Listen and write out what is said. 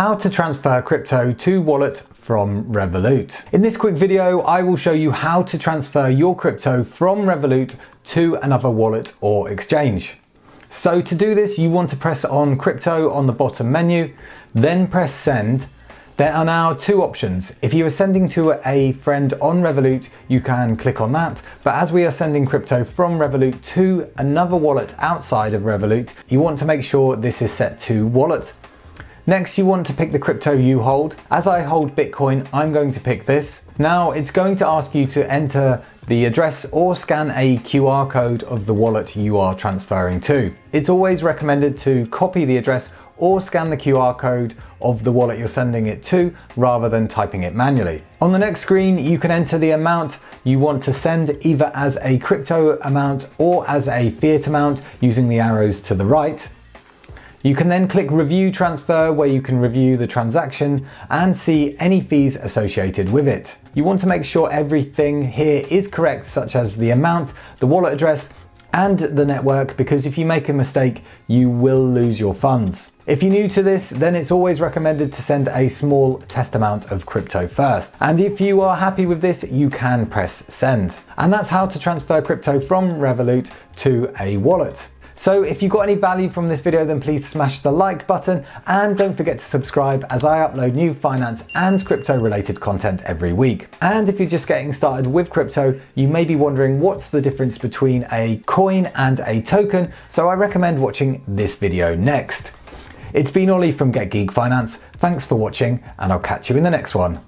how to transfer crypto to wallet from Revolut. In this quick video, I will show you how to transfer your crypto from Revolut to another wallet or exchange. So to do this, you want to press on crypto on the bottom menu, then press send. There are now two options. If you are sending to a friend on Revolut, you can click on that. But as we are sending crypto from Revolut to another wallet outside of Revolut, you want to make sure this is set to wallet. Next, you want to pick the crypto you hold. As I hold Bitcoin, I'm going to pick this. Now, it's going to ask you to enter the address or scan a QR code of the wallet you are transferring to. It's always recommended to copy the address or scan the QR code of the wallet you're sending it to rather than typing it manually. On the next screen, you can enter the amount you want to send either as a crypto amount or as a fiat amount using the arrows to the right. You can then click Review Transfer where you can review the transaction and see any fees associated with it. You want to make sure everything here is correct such as the amount, the wallet address and the network because if you make a mistake you will lose your funds. If you're new to this then it's always recommended to send a small test amount of crypto first and if you are happy with this you can press send. And that's how to transfer crypto from Revolut to a wallet. So if you got any value from this video, then please smash the like button and don't forget to subscribe as I upload new finance and crypto related content every week. And if you're just getting started with crypto, you may be wondering what's the difference between a coin and a token. So I recommend watching this video next. It's been Ollie from Get Geek Finance. Thanks for watching and I'll catch you in the next one.